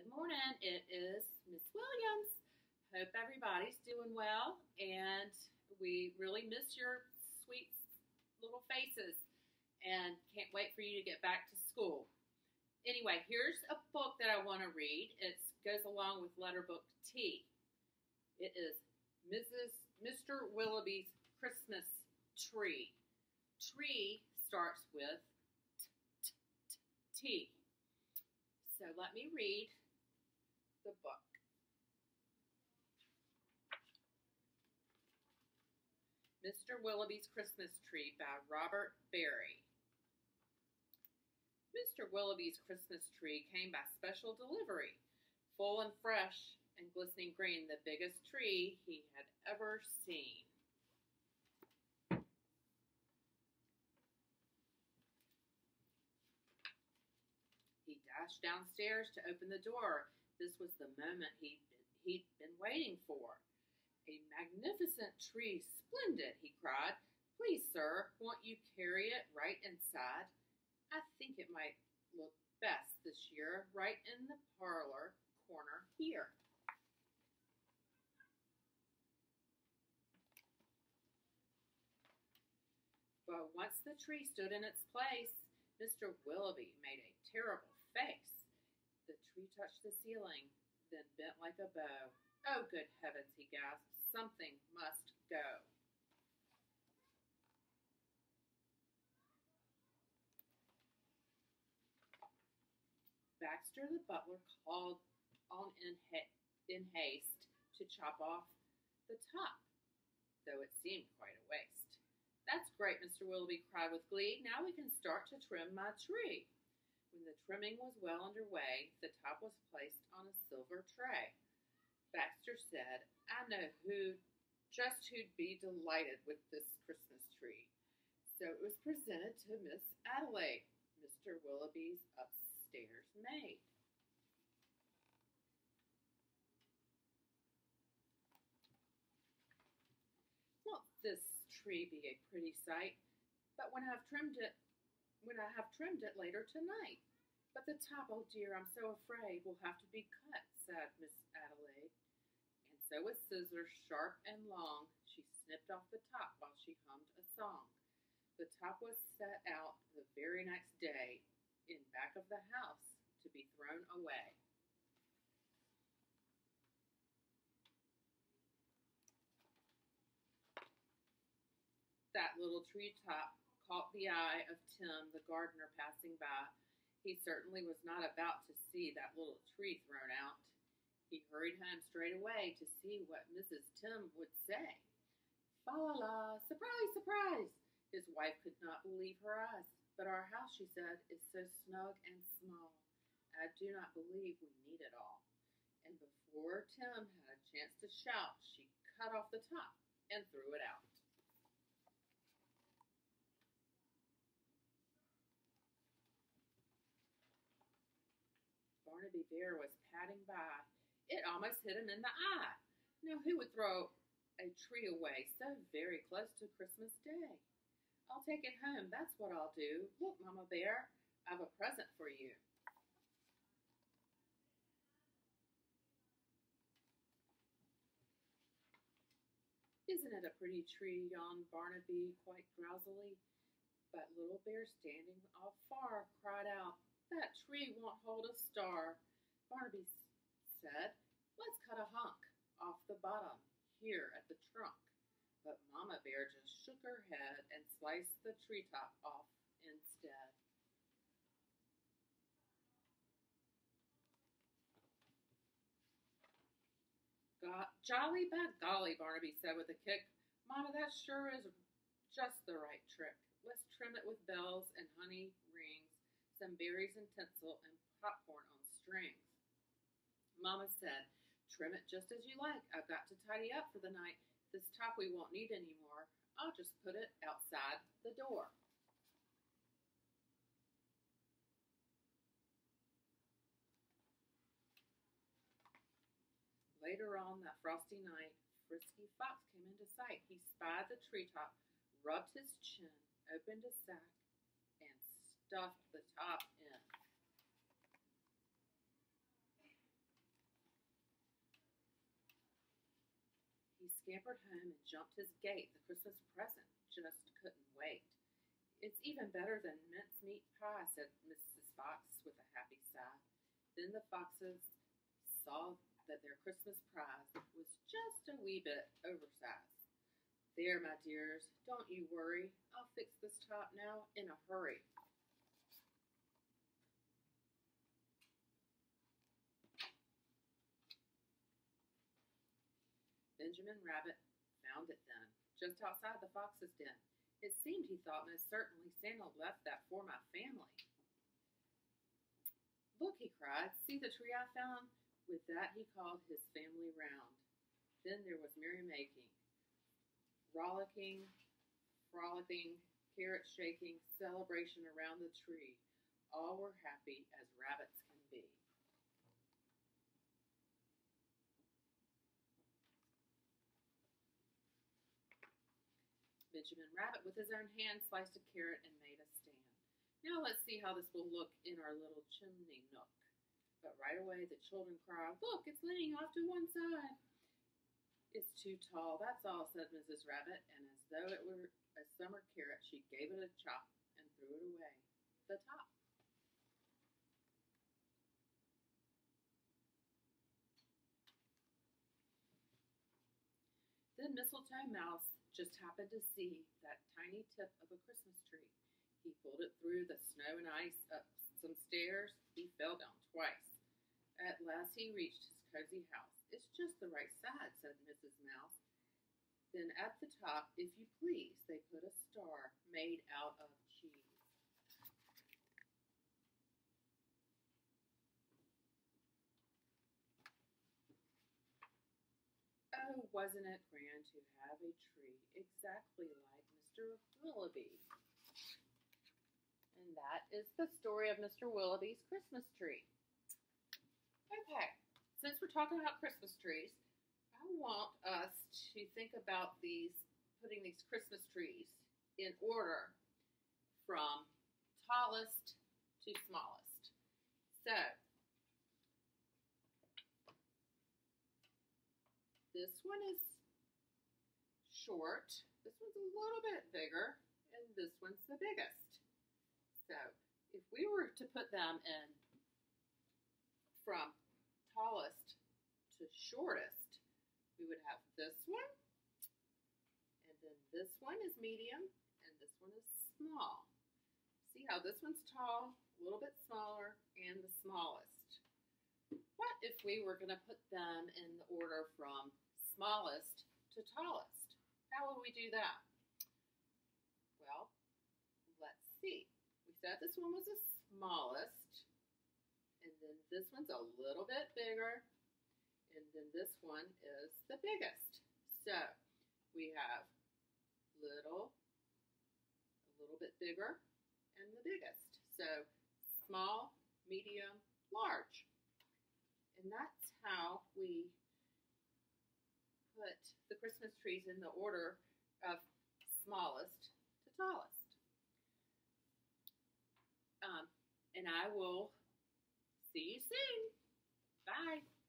Good morning. It is Miss Williams. Hope everybody's doing well, and we really miss your sweet little faces and can't wait for you to get back to school. Anyway, here's a book that I want to read. It goes along with letter book T. It is Mrs. Mr. Willowby's Christmas Tree. Tree starts with t. So let me read the book. Mr. Willowby's Christmas Tree by Robert Barry. Mr. Willowby's Christmas tree came by special delivery, full and fresh and glistening green, the biggest tree he had ever seen. He dashed downstairs to open the door. This was the moment he'd been, he'd been waiting for. A magnificent tree, splendid, he cried. Please, sir, won't you carry it right inside? I think it might look best this year, right in the parlor corner here. But once the tree stood in its place, Mr. Willowby made a terrible face. Tree touched the ceiling, then bent like a bow. Oh, good heavens, he gasped. Something must go. Baxter the butler called on in, ha- in haste to chop off the top, though it seemed quite a waste. That's great, Mr. Willowby cried with glee. Now we can start to trim my tree. When the trimming was well underway, the top was placed on a silver tray. Baxter said, I know who just who'd be delighted with this Christmas tree. So it was presented to Miss Adelaide, Mr. Willowby's upstairs maid. Won't this tree be a pretty sight? But when I've trimmed it, when I have trimmed it later tonight. But the top, oh dear, I'm so afraid will have to be cut, said Miss Adelaide. And so with scissors sharp and long, she snipped off the top while she hummed a song. The top was set out the very next day in back of the house to be thrown away. That little treetop caught the eye of Tim, the gardener, passing by. He certainly was not about to see that little tree thrown out. He hurried home straight away to see what Mrs. Tim would say. Fa la la, surprise, surprise! His wife could not believe her eyes. But our house, she said, is so snug and small. I do not believe we need it all. And before Tim had a chance to shout, she cut off the top and threw it out. Bear was padding by. It almost hit him in the eye. Now, who would throw a tree away so very close to Christmas Day? I'll take it home. That's what I'll do. Look, Mama Bear, I have a present for you. Isn't it a pretty tree? yawned Barnaby quite drowsily. But Little Bear, standing off far, cried out, That tree won't hold a star. Barnaby said, Let's cut a hunk off the bottom here at the trunk. But Mama Bear just shook her head and sliced the treetop off instead. Jolly by golly, Barnaby said with a kick. Mama, that sure is just the right trick. Let's trim it with bells and honey rings, some berries and tinsel, and popcorn on strings. Mama said, Trim it just as you like. I've got to tidy up for the night. This top we won't need anymore. I'll just put it outside the door. Later on that frosty night, Frisky Fox came into sight. He spied the treetop, rubbed his chin, opened his sack, stuff the top in. He scampered home and jumped his gate, the Christmas present. Just couldn't wait. It's even better than mincemeat pie, said Mrs. Fox with a happy sigh. Then the foxes saw that their Christmas prize was just a wee bit oversized. There, my dears, don't you worry. I'll fix this top now in a hurry. Benjamin Rabbit found it then, just outside the fox's den. It seemed, he thought, most certainly Santa left that for my family. Look, he cried, see the tree I found? With that he called his family round. Then there was merrymaking, rollicking, frolicking, carrot shaking, celebration around the tree. All were happy as rabbits can be. Benjamin Rabbit with his own hand sliced a carrot and made a stand. Now let's see how this will look in our little chimney nook. But right away the children cried, Look, it's leaning off to one side. It's too tall, that's all, said Mrs. Rabbit, and as though it were a summer carrot, she gave it a chop and threw it away. The top. Then Mistletoe Mouse just happened to see that tiny tip of a Christmas tree. He pulled it through the snow and ice up some stairs. He fell down twice. At last he reached his cozy house. It's just the right size, said Mrs. Mouse. Then at the top, if you please, they put a star made out of cheese. Oh, wasn't it grand to have a tree exactly like Mr. Willowby? And that is the story of Mr. Willowby's Christmas tree. Okay, since we're talking about Christmas trees, I want us to think about these, putting these Christmas trees in order from tallest to smallest. So, this one is short, this one's a little bit bigger, and this one's the biggest. So, if we were to put them in from tallest to shortest, we would have this one, and then this one is medium, and this one is small. See how this one's tall, a little bit smaller, and the smallest. What if we were going to put them in the order from smallest to tallest? How would we do that? Well, let's see. We said this one was the smallest, and then this one's a little bit bigger, and then this one is the biggest. So we have little, a little bit bigger, and the biggest. So small, medium, large. And that's how we put the Christmas trees in the order of smallest to tallest. Um, and I will see you soon. Bye.